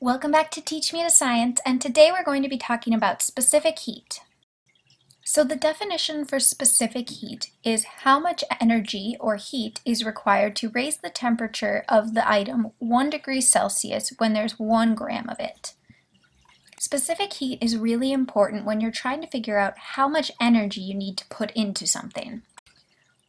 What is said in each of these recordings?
Welcome back to Teach Me to Science, and today we're going to be talking about specific heat. So the definition for specific heat is how much energy or heat is required to raise the temperature of the item 1 degree Celsius when there's 1 gram of it. Specific heat is really important when you're trying to figure out how much energy you need to put into something.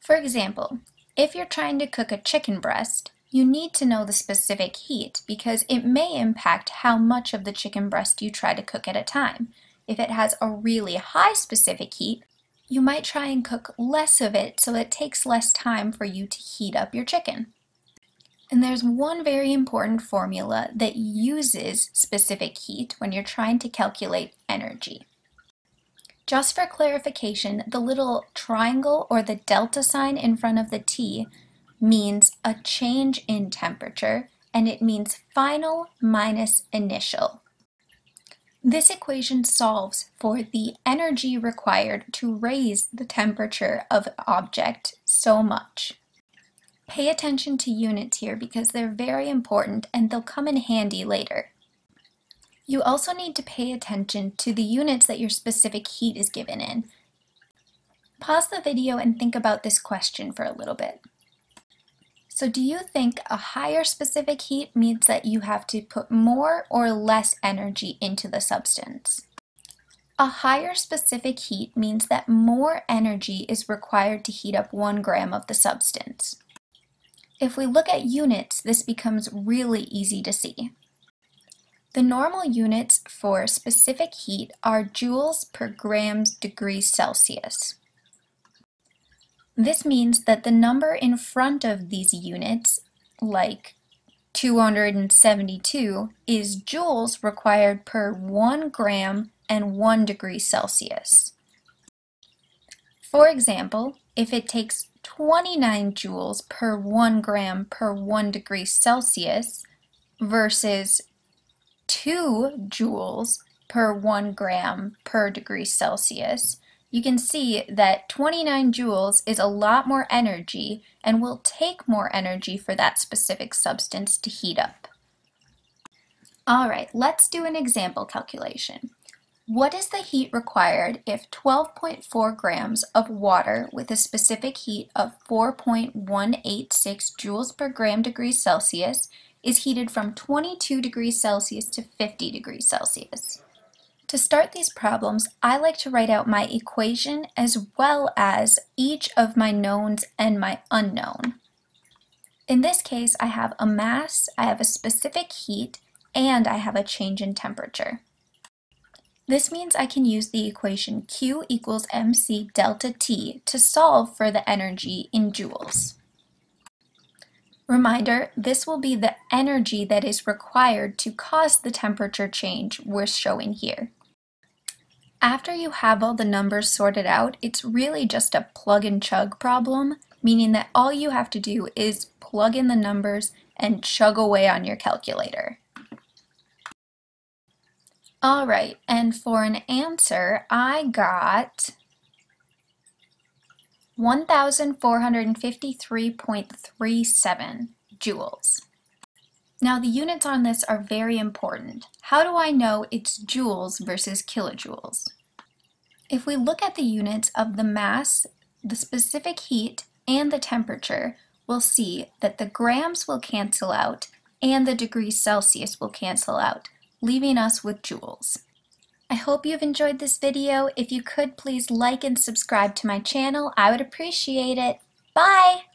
For example, if you're trying to cook a chicken breast, you need to know the specific heat because it may impact how much of the chicken breast you try to cook at a time. If it has a really high specific heat, you might try and cook less of it so it takes less time for you to heat up your chicken. And there's one very important formula that uses specific heat when you're trying to calculate energy. Just for clarification, the little triangle or the delta sign in front of the T means a change in temperature, and it means final minus initial. This equation solves for the energy required to raise the temperature of an object so much. Pay attention to units here because they're very important and they'll come in handy later. You also need to pay attention to the units that your specific heat is given in. Pause the video and think about this question for a little bit. So do you think a higher specific heat means that you have to put more or less energy into the substance? A higher specific heat means that more energy is required to heat up one gram of the substance. If we look at units, this becomes really easy to see. The normal units for specific heat are joules per grams degrees Celsius. This means that the number in front of these units, like 272, is joules required per 1 gram and 1 degree Celsius. For example, if it takes 29 joules per 1 gram per 1 degree Celsius versus 2 joules per 1 gram per degree Celsius, you can see that 29 joules is a lot more energy and will take more energy for that specific substance to heat up. Alright, let's do an example calculation. What is the heat required if 12.4 grams of water with a specific heat of 4.186 joules per gram degrees Celsius is heated from 22 degrees Celsius to 50 degrees Celsius? To start these problems, I like to write out my equation as well as each of my knowns and my unknown. In this case, I have a mass, I have a specific heat, and I have a change in temperature. This means I can use the equation Q equals mc delta T to solve for the energy in joules. Reminder, this will be the energy that is required to cause the temperature change we're showing here. After you have all the numbers sorted out, it's really just a plug and chug problem, meaning that all you have to do is plug in the numbers and chug away on your calculator. Alright, and for an answer, I got 1,453.37 joules. Now the units on this are very important. How do I know it's joules versus kilojoules? If we look at the units of the mass, the specific heat, and the temperature, we'll see that the grams will cancel out and the degrees Celsius will cancel out, leaving us with joules. I hope you've enjoyed this video. If you could please like and subscribe to my channel, I would appreciate it. Bye!